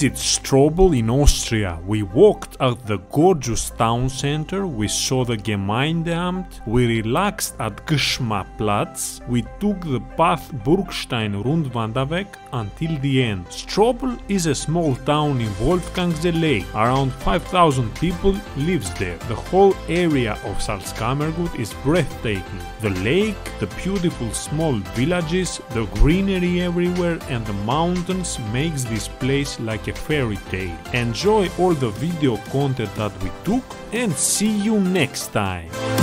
visit Strobl in Austria. We walked at the gorgeous town center, we saw the Gemeindeamt, we relaxed at Gschmaplatz, we took the path Burgstein Rundwanderweg until the end. Strobl is a small town in Wolfgangsee Lake. Around 5000 people lives there. The whole area of Salzkammergut is breathtaking. The lake, the beautiful small villages, the greenery everywhere and the mountains makes this place like a fairy tale. Enjoy all the video content that we took and see you next time.